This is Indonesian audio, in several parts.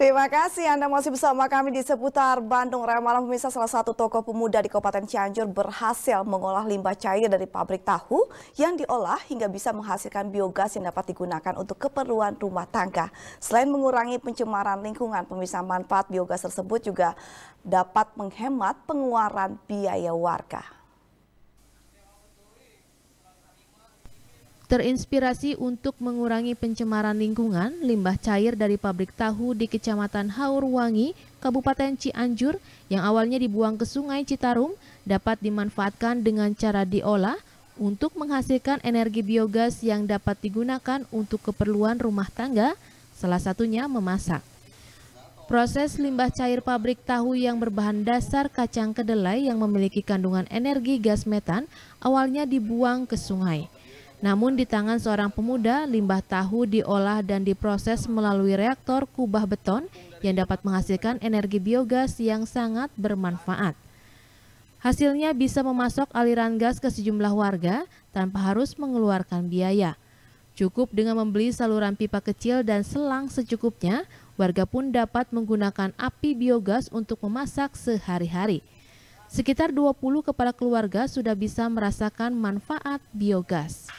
Terima kasih Anda masih bersama kami di seputar Bandung Raya Malam pemirsa salah satu toko pemuda di Kabupaten Cianjur berhasil mengolah limbah cair dari pabrik tahu yang diolah hingga bisa menghasilkan biogas yang dapat digunakan untuk keperluan rumah tangga. Selain mengurangi pencemaran lingkungan, pemirsa manfaat biogas tersebut juga dapat menghemat pengeluaran biaya warga. Terinspirasi untuk mengurangi pencemaran lingkungan, limbah cair dari pabrik tahu di Kecamatan Haurwangi, Kabupaten Cianjur yang awalnya dibuang ke Sungai Citarum dapat dimanfaatkan dengan cara diolah untuk menghasilkan energi biogas yang dapat digunakan untuk keperluan rumah tangga, salah satunya memasak. Proses limbah cair pabrik tahu yang berbahan dasar kacang kedelai yang memiliki kandungan energi gas metan awalnya dibuang ke sungai. Namun di tangan seorang pemuda, limbah tahu diolah dan diproses melalui reaktor kubah beton yang dapat menghasilkan energi biogas yang sangat bermanfaat. Hasilnya bisa memasok aliran gas ke sejumlah warga tanpa harus mengeluarkan biaya. Cukup dengan membeli saluran pipa kecil dan selang secukupnya, warga pun dapat menggunakan api biogas untuk memasak sehari-hari. Sekitar 20 kepala keluarga sudah bisa merasakan manfaat biogas.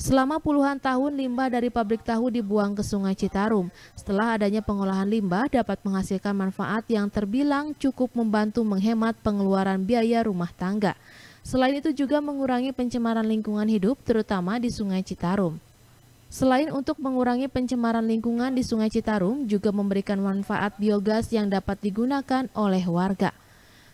Selama puluhan tahun limbah dari pabrik tahu dibuang ke Sungai Citarum. Setelah adanya pengolahan limbah dapat menghasilkan manfaat yang terbilang cukup membantu menghemat pengeluaran biaya rumah tangga. Selain itu juga mengurangi pencemaran lingkungan hidup terutama di Sungai Citarum. Selain untuk mengurangi pencemaran lingkungan di Sungai Citarum, juga memberikan manfaat biogas yang dapat digunakan oleh warga.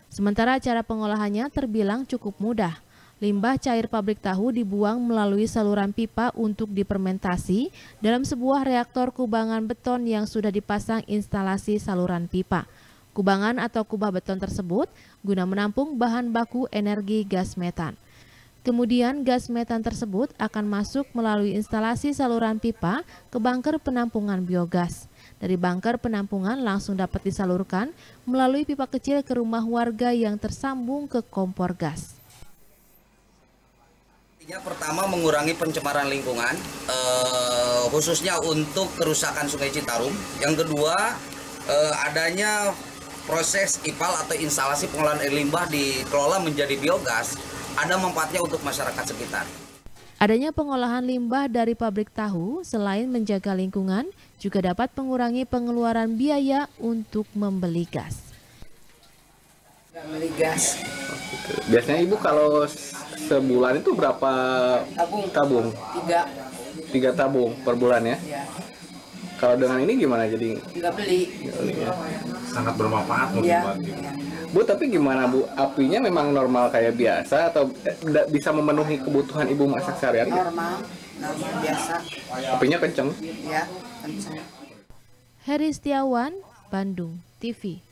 Sementara cara pengolahannya terbilang cukup mudah. Limbah cair pabrik tahu dibuang melalui saluran pipa untuk dipermentasi dalam sebuah reaktor kubangan beton yang sudah dipasang instalasi saluran pipa. Kubangan atau kubah beton tersebut guna menampung bahan baku energi gas metan. Kemudian gas metan tersebut akan masuk melalui instalasi saluran pipa ke bunker penampungan biogas. Dari bunker penampungan langsung dapat disalurkan melalui pipa kecil ke rumah warga yang tersambung ke kompor gas. Yang pertama mengurangi pencemaran lingkungan, eh, khususnya untuk kerusakan Sungai Citarum. Yang kedua eh, adanya proses IPAL atau instalasi pengolahan air limbah dikelola menjadi biogas, ada manfaatnya untuk masyarakat sekitar. Adanya pengolahan limbah dari pabrik tahu selain menjaga lingkungan juga dapat mengurangi pengeluaran biaya untuk membeli gas. Membeli gas. Biasanya ibu kalau sebulan itu berapa tabung? Tabung. Tiga. Tiga tabung per bulan ya? ya. Kalau dengan ini gimana jadi? Nggak beli. beli ya. Sangat bermanfaat ya. Bu, tapi gimana Bu? Apinya memang normal kayak biasa atau eh, bisa memenuhi kebutuhan Ibu masak sehari-hari? Normal, normal biasa. Apinya kenceng? Ya, kenceng. Heri Setiawan, Bandung TV.